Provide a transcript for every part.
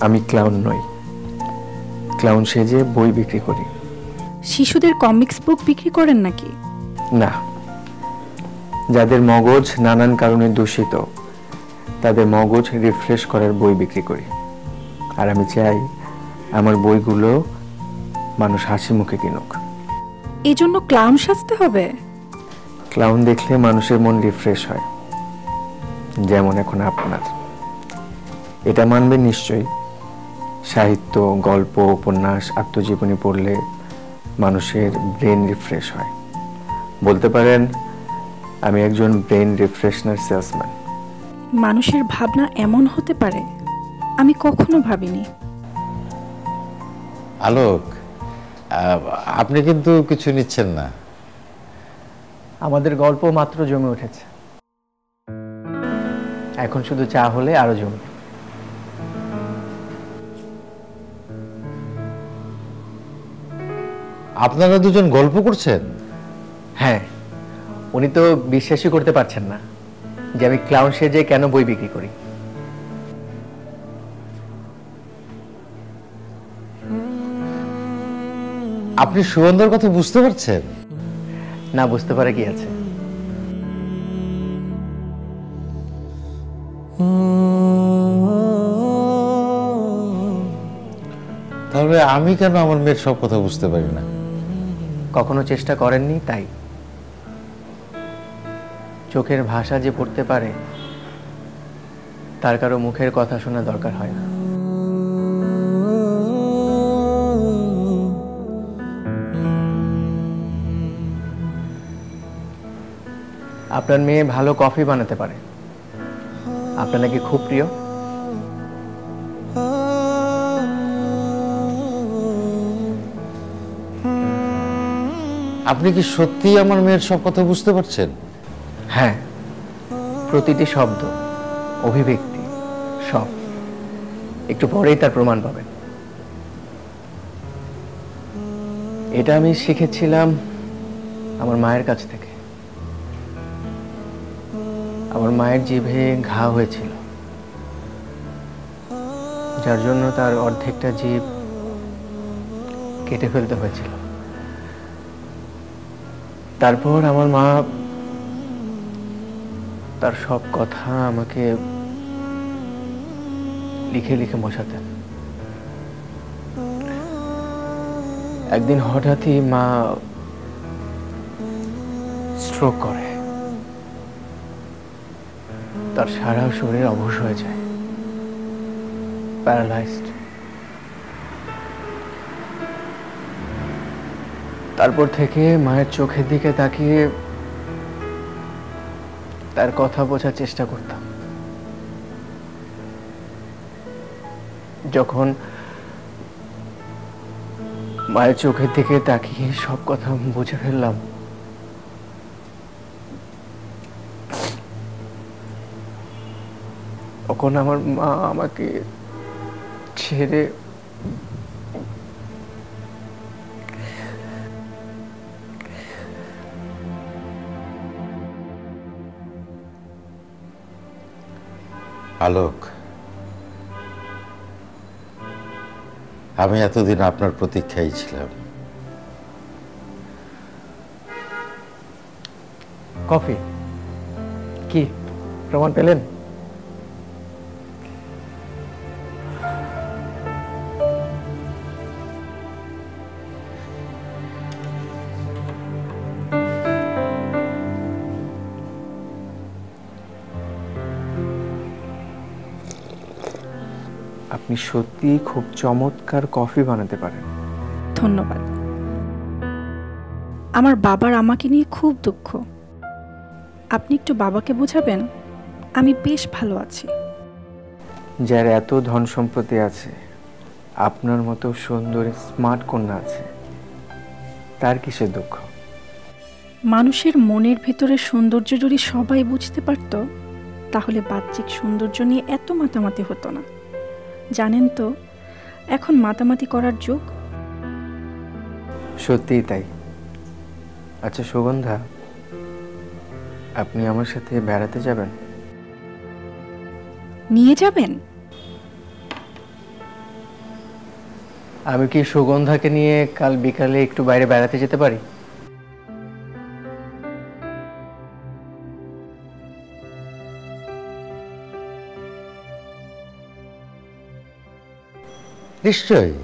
আমি ক্লাউন নই। ক্লাউন সেজে বই বিক্রি করি। শিশুদের কমিক্স বুক বিক্রি করেন নাকি? না। যাদের মগজ নানান কারণে দূষিত তাদের মগজ রিফ্রেশ করার বই বিক্রি করি। আর আমি চাই আমার বইগুলো মানুষ হাসি মুখে কিনুক। এই জন্য ক্লাউন সাজতে হবে? ক্লাউন দেখলে মানুষের মন রিফ্রেশ হয়। যেমন এখন আপনার। এটা মানবে নিশ্চয়ই। সাহিত্য গল্প উপন্যাস আত্মজীবনী পড়লে মানুষের ব্রেন রিফ্রেশ হয়। বলতে পারেন আমি একজন ব্রেন রিফ্রেশনার সেলসম্যান। মানুষের ভাবনা এমন হতে পারে আমি কখনো ভাবিনি। আলোক আহ, আপনি কিন্তু কিছু নিচ্ছেন না। আমাদের গল্প মাত্র জমে উঠেছে। এখন শুধু চা হলে আরও জমবে আপনারা দুজন গল্প করছেন? হ্যাঁ উনি তো বিশ্বাসই করতে পারছেন না যে আমি ক্লাউন সেজে কেন বই বিক্রি করি। আপনি সুগন্ধর কথা বুঝতে পারছেন? না বুঝতে পারে কি আছে। তাহলে আমি কেন আমার মেয়ের সব কথা বুঝতে পারি না? কখনো চেষ্টা করেননি, তাই। চোখের ভাষা যে পড়তে পারে, তার কারও মুখের কথা শোনা দরকার হয় না। আপনার মেয়ে ভালো কফি বানাতে পারে। আপনার নাকি খুব প্রিয়? আপনি কি সত্যিই আমার মেয়ের সব কথা বুঝতে পারছেন? হ্যাঁ প্রতিটি শব্দ, অভিব্যক্তি, সব। একটু পরেই তার প্রমাণ পাবেন। এটা আমি শিখেছিলাম আমার মায়ের কাছ থেকে। আমার মায়ের জিভে ঘা হয়েছিল। যার জন্য তার অর্ধেকটা জীব কেটে ফেলতে হয়েছিল। তারপর আমার মা তার সব কথা আমাকে লিখে লিখে বসাতেন। একদিন হঠাৎই মা স্ট্রোক করে। তার সারা শরীর অবশ হয়ে যায়। প্যারালাইজড তারপর থেকে মায়ের চোখের দিকে তাকিয়ে তার কথা বোঝার চেষ্টা করতাম। যখন মায়ের চোখের দিকে তাকিয়ে সব কথা বুঝে ফেললাম, তখন আমার মা আমাকে ছেড়ে আলোক আমি এতদিন আপনার প্রতীক্ষায় ছিলাম। কফি? কি প্রমাণ পেলেন? আপনি সত্যিই খুব চমৎকার কফি বানাতে পারেন। ধন্যবাদ। আমার বাবার আমাকে নিয়ে খুব দুঃখ। আপনি একটু বাবাকে বোঝাবেন? আমি বেশ ভালো আছি। যার এত ধন সম্পত্তি আছে আপনার মতো সুন্দর স্মার্ট কন্যা আছে তার কিসের দুঃখ? মানুষের মনের ভেতরে সৌন্দর্য যদি সবাই বুঝতে পারত তাহলে বাহ্যিক সৌন্দর্য নিয়ে এত মাতামাতি হতো না। জানেন তো এখন মাতামাতি করার যুগ। সত্যিই তাই। আচ্ছা সুগন্ধা আপনি আমার সাথে বেড়াতে যাবেন? নিয়ে যাবেন? আমি কি সুগন্ধাকে নিয়ে কাল বিকালে একটু বাইরে বেড়াতে যেতে পারি? নিশ্চয়ই।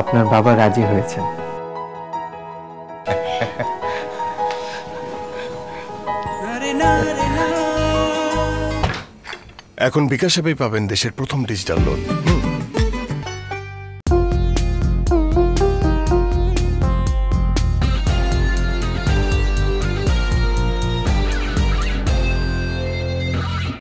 আপনার বাবা রাজি হয়েছেন। এখন বিকাশ পাবেন দেশের প্রথম ডিজিটাল লোন